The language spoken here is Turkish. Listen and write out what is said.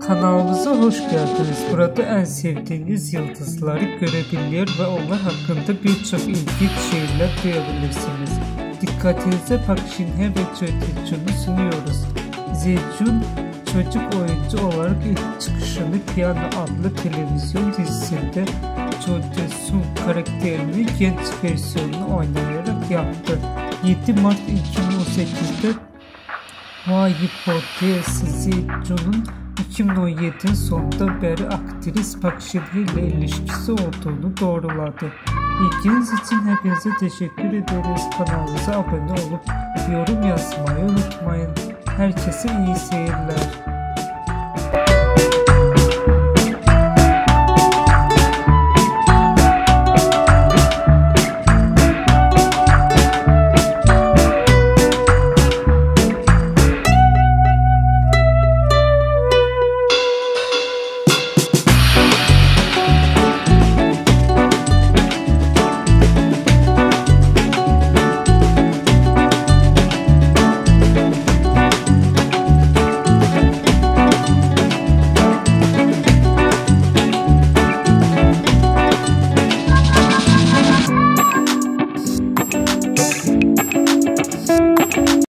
Kanalımıza hoş geldiniz. Burada en sevdiğiniz yıldızları görebiliyor ve onlar hakkında birçok ilginç şeyler duyabilirsiniz. Dikkatinize Park Shin-hye ve Tae-jun'u sunuyoruz. Jae-jun çocuk oyuncu olarak ilk çıkışını Piyano adlı televizyon dizisinde Cho Jae-sung karakterinin genç versiyonunu oynayarak yaptı. 7 Mart 2018'de Hawaii Portesi Jae-jun'un 2017'nin sonunda beri aktris Shin-hye ile ilişkisi olduğunu doğruladı. İlginiz için hepinize teşekkür ederiz. Kanalımıza abone olup yorum yazmayı unutmayın. Herkese iyi seyirler.